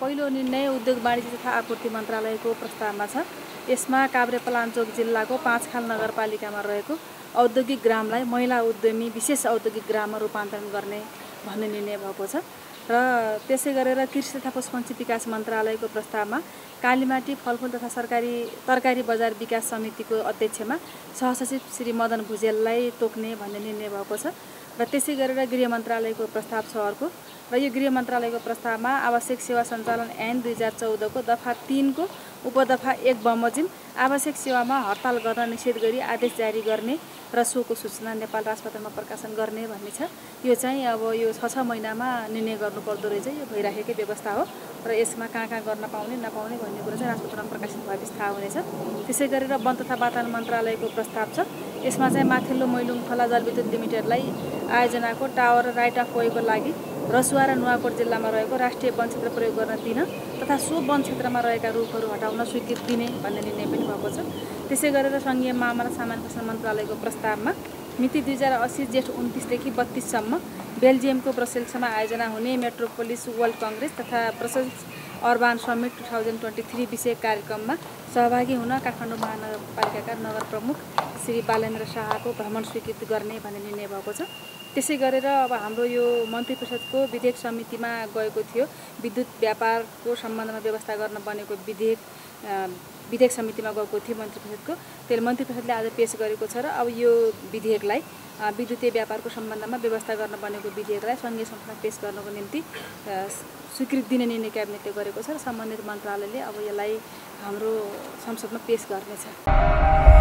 पहिलो निर्णय उद्योग वाणिज्य तथा आपूर्ति मन्त्रालयको प्रस्तावमा छ। यसमा काभ्रेपलाञ्चोक जिल्लाको पाँचखाल नगरपालिकामा रहेको औद्योगिक ग्रामलाई महिला उद्यमी विशेष औद्योगिक ग्राममा रूपान्तरण गर्ने भन्ने निर्णय भएको छ। र त्यसै गरेर कृषि तथा पशुपन्छी विकास मन्त्रालयको प्रस्तावमा कालीमाटी फलफुल तथा सरकारी तरकारी बजार विकास समितिको अध्यक्षमा सहसचिव श्री मदन भुजेललाई तोक्ने भन्ने निर्णय भएको छ। र त्यसै गरेर गृह मन्त्रालयको प्रस्ताव छ अर्को। र यो गृह मन्त्रालयको प्रस्तावमा आवश्यक सेवा सञ्चालन ऐन दुई हजार चौधको दफा तिनको उपदफा एक बमोजिम आवश्यक सेवामा हडताल गर्न निषेध गरी आदेश जारी गर्ने र सोको सूचना नेपाल राजपत्रमा प्रकाशन गर्ने भन्ने छ। यो चाहिँ अब यो छ छ महिनामा निर्णय गर्नुपर्दो रहेछ। यो भइराखेकै व्यवस्था हो र यसमा कहाँ कहाँ गर्न पाउने नपाउने भन्ने कुरा चाहिँ राजपत्रमा प्रकाशित भएपछि थाहा हुनेछ। त्यसै गरेर वन तथा वातावरण मन्त्रालयको प्रस्ताव छ। यसमा चाहिँ माथिल्लो मैलुङ खोला जलविद्युत लिमिटेडलाई आयोजनाको टावर राइट अफ वेको लागि रसुवा र नुवाकोट जिल्लामा रहेको राष्ट्रिय वन क्षेत्र प्रयोग गर्न दिन तथा सो वन क्षेत्रमा रहेका रुखहरू हटाउन स्वीकृति दिने भन्ने निर्णय पनि भएको छ। त्यसै गरेर सङ्घीय मामला सामान्य प्रशासन मन्त्रालयको प्रस्तावमा मिति दुई हजार असी जेठ उन्तिसदेखि बत्तिससम्म बेल्जियमको ब्रसेल्समा आयोजना हुने मेट्रोपोलिस वर्ल्ड कङ्ग्रेस तथा Brussels urban summit two thousand twenty three विषय कार्यक्रममा सहभागी हुन काठमाडौँ महानगरपालिकाका नगर प्रमुख श्री बालेन्द्र शाहको भ्रमण स्वीकृति गर्ने भन्ने निर्णय भएको छ। त्यसै गरेर अब हाम्रो यो मन्त्री परिषदको विधेयक समितिमा गएको थियो। विद्युत व्यापारको सम्बन्धमा व्यवस्था गर्न बनेको विधेयक विधेयक समितिमा गएको थियो मन्त्री परिषदको त्यसले मन्त्री परिषदले आज पेस गरेको छ र अब यो विधेयकलाई विद्युतीय व्यापारको सम्बन्धमा व्यवस्था गर्न बनेको विधेयकलाई सङ्घीय संस्थामा पेस गर्नको निम्ति स्वीकृति दिने निर्णय क्याबिनेटले गरेको छ र सम्बन्धित मन्त्रालयले अब यसलाई हाम्रो संसदमा पेस गर्नेछ।